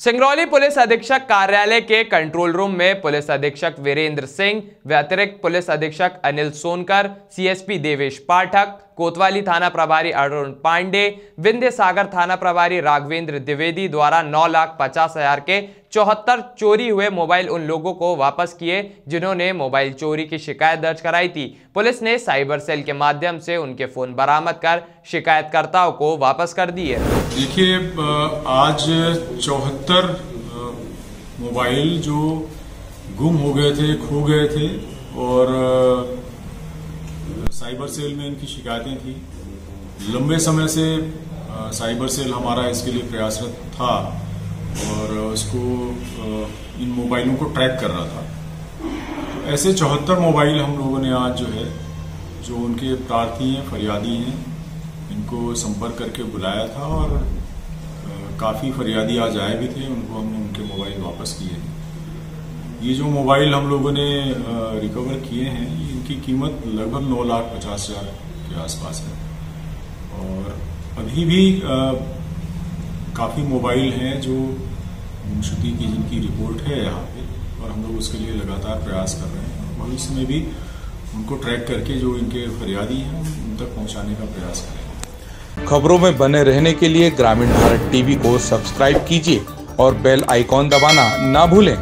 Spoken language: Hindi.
सिंगरौली पुलिस अधीक्षक कार्यालय के कंट्रोल रूम में पुलिस अधीक्षक वीरेंद्र सिंह, व अतिरिक्त पुलिस अधीक्षक अनिल सोनकर सीएसपी देवेश पाठक। कोतवाली थाना प्रभारी अरुण पांडे, विंध्य सागर थाना प्रभारी राघवेंद्र द्विवेदी द्वारा नौ लाख पचास हज़ार के चौहत्तर चोरी हुए मोबाइल उन लोगों को वापस किए, जिन्होंने मोबाइल चोरी की शिकायत दर्ज कराई थी। पुलिस ने साइबर सेल के माध्यम से उनके फ़ोन बरामद कर शिकायतकर्ताओं को वापस कर दिए। देखिए आज चौहत्तर मोबाइल जो गुम हो गए थे, खो गए थे, और साइबर सेल में इनकी शिकायतें थी। लंबे समय से आ, साइबर सेल हमारा इसके लिए प्रयासरत था और उसको आ, इन मोबाइलों को ट्रैक कर रहा था। तो ऐसे चौहत्तर मोबाइल हम लोगों ने आज जो है जो उनके प्रार्थी हैं फरियादी हैं इनको संपर्क करके बुलाया था और काफ़ी फरियादी आज आए भी थे उनको हमने उनके मोबाइल वापस किए ये जो मोबाइल हम लोगों ने रिकवर किए हैं इनकी कीमत लगभग नौ लाख पचास हज़ार के आसपास है। और अभी भी काफ़ी मोबाइल हैं जो गुमशुदी की जिनकी रिपोर्ट है यहाँ पे, और हम लोग उसके लिए लगातार प्रयास कर रहे हैं। भविष्य में भी उनको ट्रैक करके जो इनके फरियादी हैं, उन तक पहुँचाने का प्रयास करें खबरों में बने रहने के लिए ग्रामीण भारत टीवी को सब्सक्राइब कीजिए और बेल आइकॉन दबाना ना भूलें।